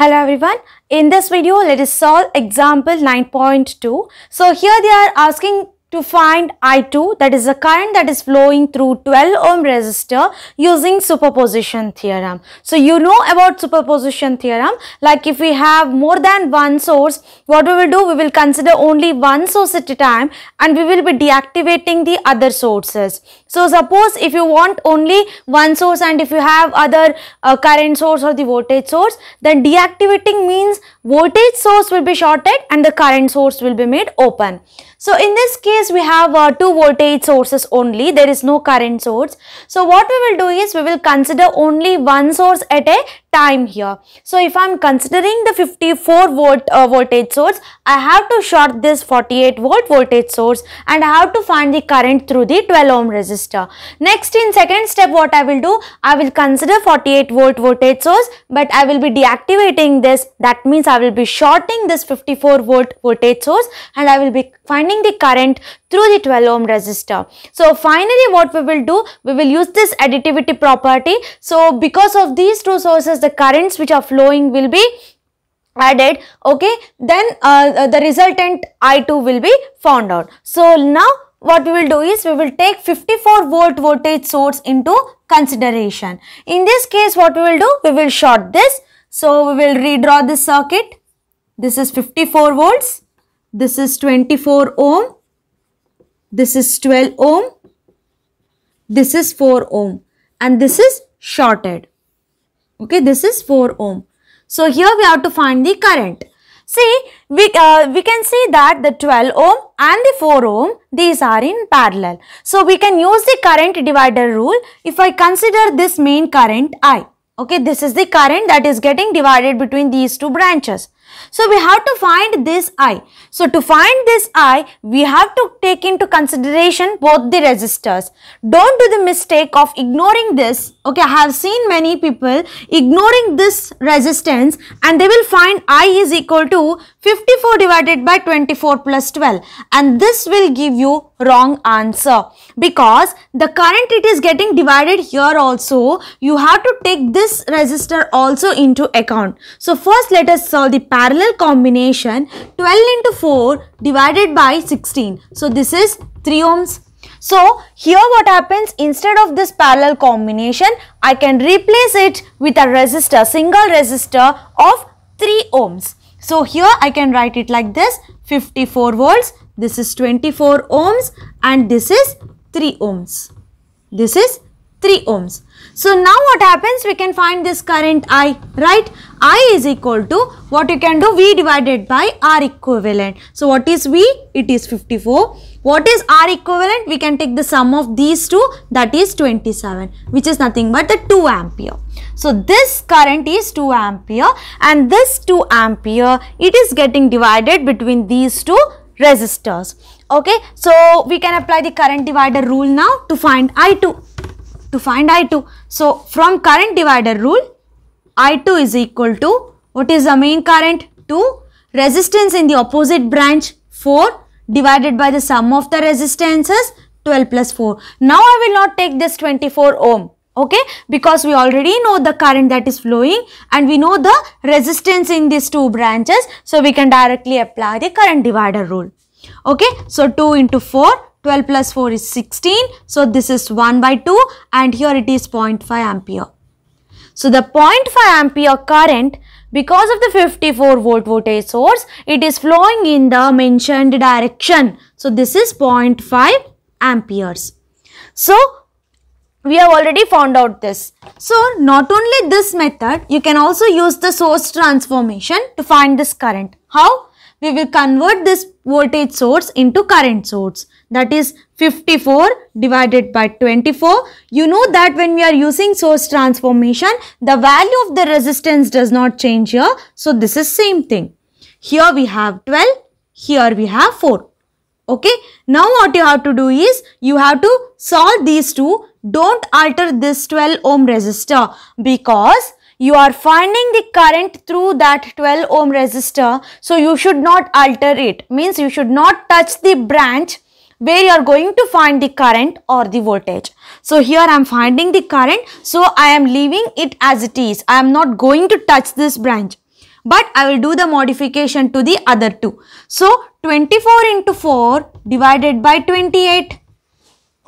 Hello everyone. In this video, let us solve example 9.2. So here they are asking to find I2 that is the current that is flowing through 12 ohm resistor using superposition theorem. So you know about superposition theorem like if we have more than one source what we will do we will consider only one source at a time and we will be deactivating the other sources. So suppose if you want only one source and if you have other uh, current source or the voltage source then deactivating means voltage source will be shorted and the current source will be made open. So in this case we have uh, two voltage sources only there is no current source. So what we will do is we will consider only one source at a time here. So if I am considering the 54 volt uh, voltage source, I have to short this 48 volt voltage source and I have to find the current through the 12 ohm resistor. Next in second step what I will do, I will consider 48 volt voltage source but I will be deactivating this that means I will be shorting this 54 volt voltage source and I will be finding the current through the 12 ohm resistor. So finally what we will do, we will use this additivity property. So because of these two sources the currents which are flowing will be added okay then uh, the resultant I2 will be found out. So now what we will do is we will take 54 volt voltage source into consideration. In this case what we will do we will short this. So we will redraw this circuit. This is 54 volts. This is 24 ohm. This is 12 ohm. This is 4 ohm and this is shorted. Okay, this is 4 ohm. So here we have to find the current. See, we, uh, we can see that the 12 ohm and the 4 ohm, these are in parallel. So we can use the current divider rule. If I consider this main current I, okay, this is the current that is getting divided between these two branches. So we have to find this I. So to find this I, we have to take into consideration both the resistors. Don't do the mistake of ignoring this. Okay, I have seen many people ignoring this resistance and they will find I is equal to 54 divided by 24 plus 12 and this will give you wrong answer because the current it is getting divided here also you have to take this resistor also into account. So first let us solve the parallel combination 12 into 4 divided by 16. So this is 3 ohms. So here what happens instead of this parallel combination I can replace it with a resistor single resistor of 3 ohms. So here I can write it like this 54 volts this is 24 ohms and this is 3 ohms. This is 3 ohms. So now what happens? We can find this current I, right? I is equal to what you can do V divided by R equivalent. So what is V? It is 54. What is R equivalent? We can take the sum of these two that is 27 which is nothing but the 2 ampere. So this current is 2 ampere and this 2 ampere it is getting divided between these two resistors. Okay, so we can apply the current divider rule now to find I2 to find I2. So, from current divider rule, I2 is equal to, what is the main current? 2, resistance in the opposite branch 4 divided by the sum of the resistances 12 plus 4. Now, I will not take this 24 ohm okay because we already know the current that is flowing and we know the resistance in these two branches so we can directly apply the current divider rule okay so 2 into 4 12 plus 4 is 16. So this is 1 by 2 and here it is 0.5 ampere. So the 0.5 ampere current because of the 54 volt voltage source it is flowing in the mentioned direction. So this is 0.5 amperes. So we have already found out this. So not only this method you can also use the source transformation to find this current. How? We will convert this voltage source into current source that is 54 divided by 24. You know that when we are using source transformation, the value of the resistance does not change here. So, this is same thing. Here we have 12, here we have 4. Okay. Now, what you have to do is, you have to solve these two. Don't alter this 12 ohm resistor because you are finding the current through that 12 ohm resistor. So, you should not alter it. Means you should not touch the branch where you are going to find the current or the voltage. So here I am finding the current. So I am leaving it as it is. I am not going to touch this branch. but I will do the modification to the other two. So 24 into 4 divided by 28.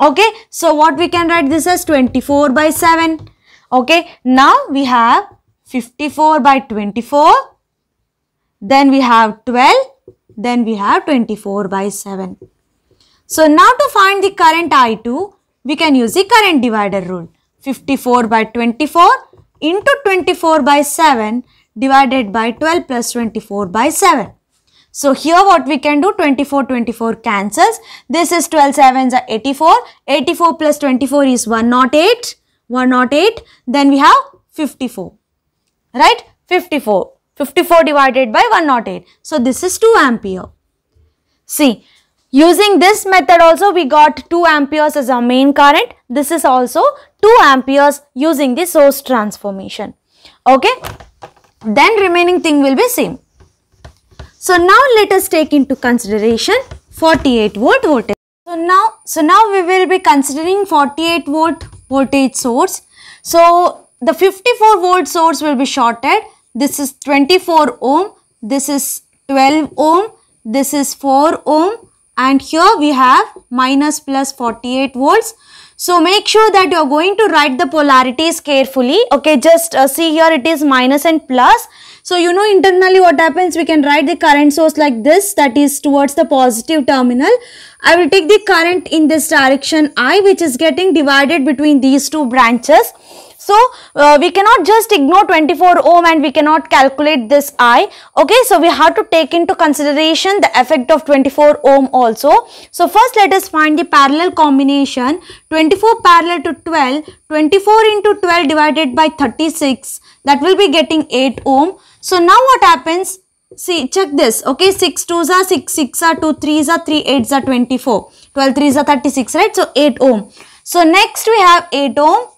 Okay, so what we can write this as 24 by 7. Okay, now we have 54 by 24. Then we have 12. Then we have 24 by 7. So now to find the current I2, we can use the current divider rule. 54 by 24 into 24 by 7 divided by 12 plus 24 by 7. So here what we can do 24 24 cancels. This is 12 sevens are 84. 84 plus 24 is 108. 108. Then we have 54. Right? 54. 54 divided by 108. So this is 2 ampere. See, using this method also we got 2 amperes as our main current. This is also 2 amperes using the source transformation. Okay. Then remaining thing will be same. So now let us take into consideration 48 volt voltage. So now, so now we will be considering 48 volt voltage source. So the 54 volt source will be shorted. This is 24 ohm. This is 12 ohm. This is 4 ohm. And here we have minus plus 48 volts. So make sure that you are going to write the polarities carefully. Okay, just uh, see here it is minus and plus. So you know internally what happens, we can write the current source like this that is towards the positive terminal. I will take the current in this direction I which is getting divided between these two branches. So, uh, we cannot just ignore 24 ohm and we cannot calculate this I. Okay, so we have to take into consideration the effect of 24 ohm also. So, first let us find the parallel combination 24 parallel to 12, 24 into 12 divided by 36 that will be getting 8 ohm. So, now what happens? See, check this. Okay, 6 2s are 6, 6 are 2, 3s are 3, 8s are 24, 12 3s are 36, right? So, 8 ohm. So, next we have 8 ohm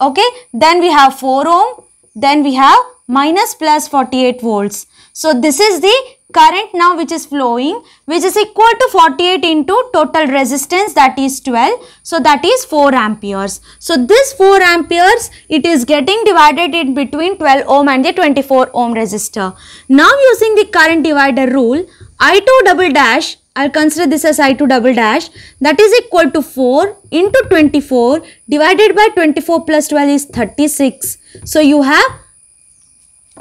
okay? Then we have 4 ohm. Then we have minus plus 48 volts. So this is the current now which is flowing which is equal to 48 into total resistance that is 12 so that is 4 amperes. So this 4 amperes it is getting divided in between 12 ohm and the 24 ohm resistor. Now using the current divider rule i2 double dash I'll consider this as I2 double dash that is equal to 4 into 24 divided by 24 plus 12 is 36. So you have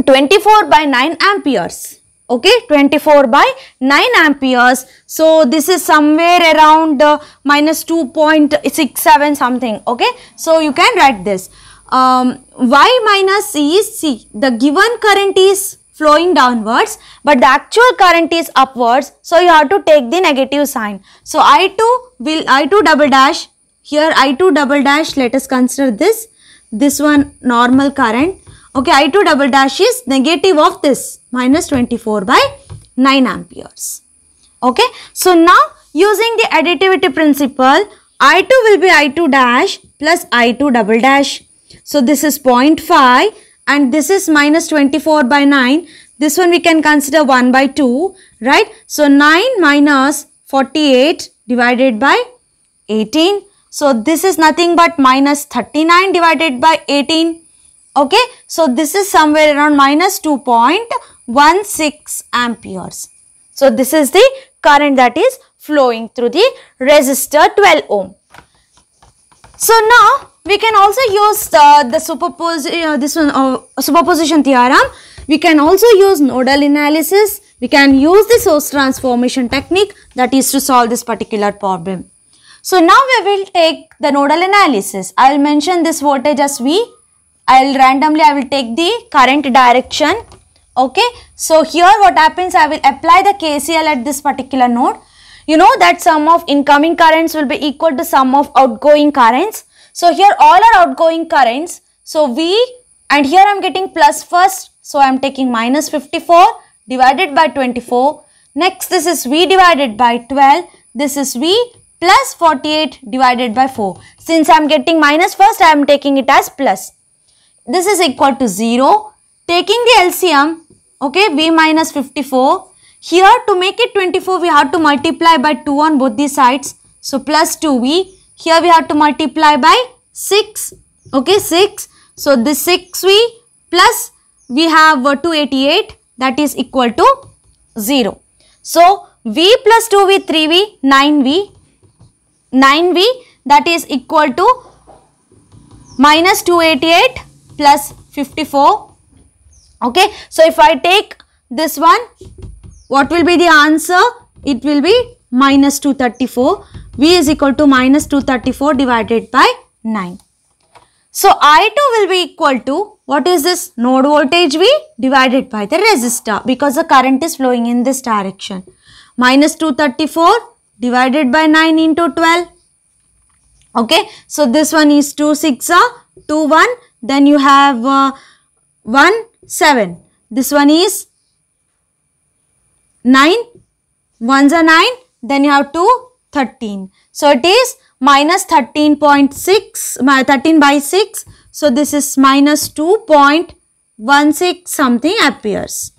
24 by 9 amperes. Okay, 24 by 9 amperes. So this is somewhere around uh, minus 2.67 something. Okay, so you can write this. Um, y minus c is C. The given current is flowing downwards but the actual current is upwards so you have to take the negative sign. So i2 will i2 double dash. Here i2 double dash. Let us consider this. This one normal current. Okay i2 double dash is negative of this minus 24 by 9 amperes. Okay so now using the additivity principle i2 will be i2 dash plus i2 double dash. So this is 0.5 and this is minus 24 by 9. This one we can consider 1 by 2, right? So 9 minus 48 divided by 18. So this is nothing but minus 39 divided by 18. Okay, so this is somewhere around minus 2.16 amperes. So this is the current that is flowing through the resistor 12 ohm. So now we can also use the, the superposition, uh, this one, uh, superposition theorem. We can also use nodal analysis. We can use the source transformation technique that is to solve this particular problem. So now we will take the nodal analysis. I will mention this voltage as V. I will randomly, I will take the current direction. Okay. So here what happens, I will apply the KCL at this particular node. You know that sum of incoming currents will be equal to sum of outgoing currents. So here all are outgoing currents. So V and here I am getting plus first. So I am taking minus 54 divided by 24. Next this is V divided by 12. This is V plus 48 divided by 4. Since I am getting minus first I am taking it as plus. This is equal to 0. Taking the LCM okay V minus 54. Here to make it 24 we have to multiply by 2 on both the sides. So plus 2V here we have to multiply by 6. Okay, 6. So this 6V plus we have uh, 288 that is equal to 0. So, V plus 2V 3V 9V 9V that is equal to minus 288 plus 54 okay. So, if I take this one what will be the answer? It will be minus 234 V is equal to minus 234 divided by 9. So, I2 will be equal to what is this node voltage V divided by the resistor because the current is flowing in this direction. Minus 234 divided by 9 into 12. Okay. So, this one is 2 6 2 1 then you have uh, 1 7. This one is 9 1s are 9 then you have 2 13. So, it is minus 13.6 13 by 6. So, this is minus 2.16 something amperes.